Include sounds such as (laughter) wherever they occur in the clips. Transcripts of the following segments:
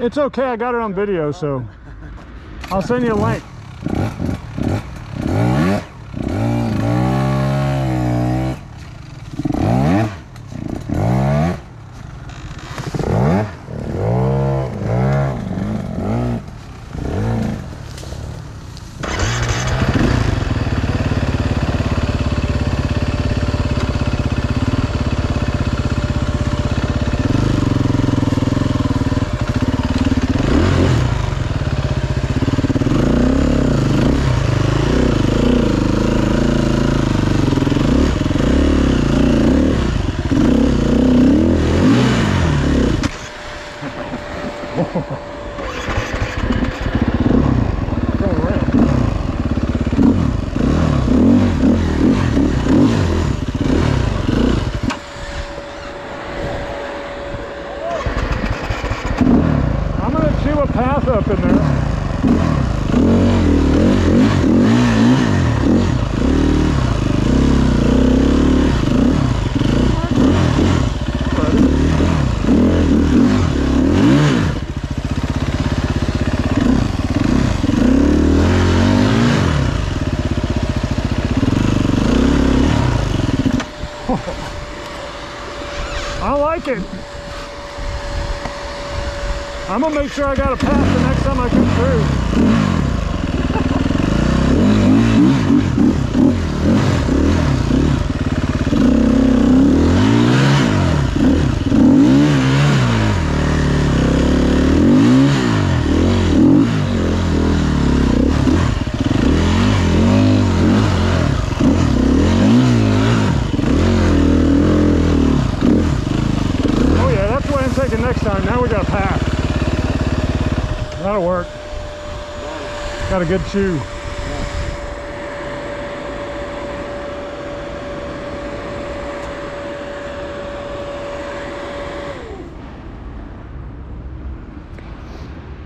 It's okay, I got it on video, so I'll send you a link. Going around. I'm gonna chew a path up in there. I'm gonna make sure I got a pass the next time I come through. Oh yeah, that's what I'm taking next time. Now we got a path. That'll work. Got a good chew.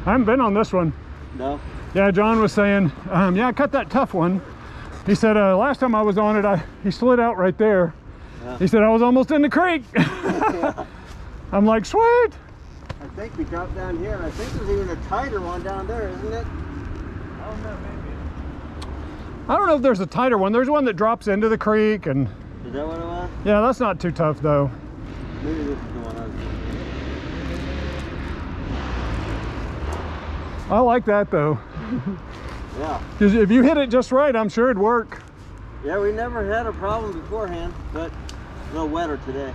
I haven't been on this one. No. Yeah, John was saying, um, yeah, I cut that tough one. He said, uh, last time I was on it, I he slid out right there. Yeah. He said, I was almost in the creek. (laughs) (laughs) I'm like, sweet. I think we dropped down here. I think there's even a tighter one down there, isn't it? I don't know, maybe. I don't know if there's a tighter one. There's one that drops into the creek, and Is that what it was? yeah, that's not too tough though. Maybe this is the one I was I like that though. Yeah. (laughs) 'Cause if you hit it just right, I'm sure it'd work. Yeah, we never had a problem beforehand, but a little wetter today.